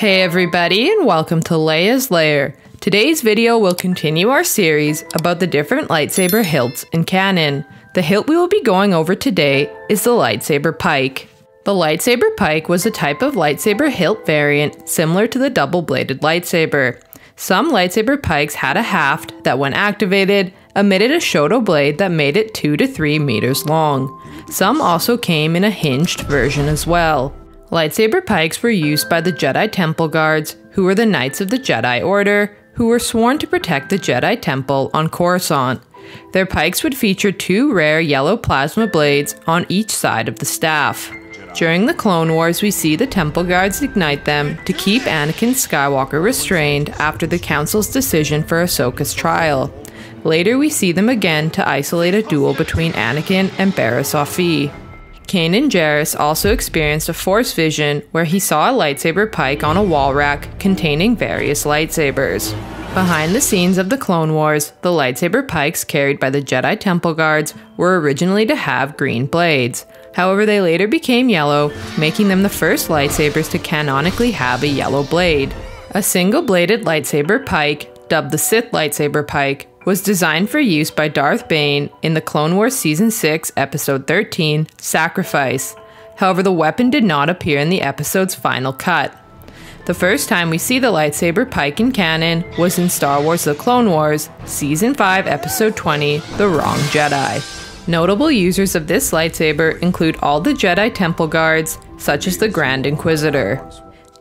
Hey everybody and welcome to Leia's Lair. Today's video will continue our series about the different lightsaber hilts in canon. The hilt we will be going over today is the lightsaber pike. The lightsaber pike was a type of lightsaber hilt variant similar to the double-bladed lightsaber. Some lightsaber pikes had a haft that when activated emitted a shoto blade that made it 2 to 3 meters long. Some also came in a hinged version as well. Lightsaber pikes were used by the Jedi Temple Guards, who were the Knights of the Jedi Order, who were sworn to protect the Jedi Temple on Coruscant. Their pikes would feature two rare yellow plasma blades on each side of the staff. During the Clone Wars, we see the Temple Guards ignite them to keep Anakin Skywalker restrained after the Council's decision for Ahsoka's trial. Later, we see them again to isolate a duel between Anakin and Barriss Offee. Kanan Jarrus also experienced a Force vision where he saw a lightsaber pike on a wall rack containing various lightsabers. Behind the scenes of the Clone Wars, the lightsaber pikes carried by the Jedi Temple Guards were originally to have green blades. However, they later became yellow, making them the first lightsabers to canonically have a yellow blade. A single bladed lightsaber pike, dubbed the Sith lightsaber pike, was designed for use by Darth Bane in the Clone Wars Season 6, Episode 13, Sacrifice. However, the weapon did not appear in the episode's final cut. The first time we see the lightsaber pike in canon was in Star Wars The Clone Wars, Season 5, Episode 20, The Wrong Jedi. Notable users of this lightsaber include all the Jedi Temple Guards, such as the Grand Inquisitor.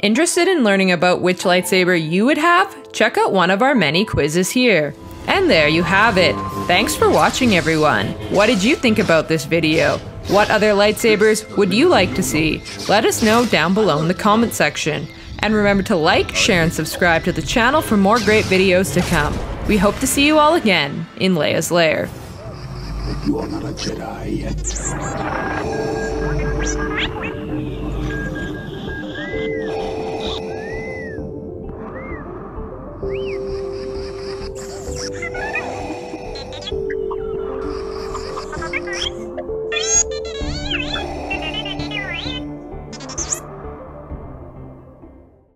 Interested in learning about which lightsaber you would have? Check out one of our many quizzes here. And there you have it. Thanks for watching everyone. What did you think about this video? What other lightsabers would you like to see? Let us know down below in the comment section. And remember to like, share, and subscribe to the channel for more great videos to come. We hope to see you all again in Leia's Lair. You are not a Jedi yet. discriminate.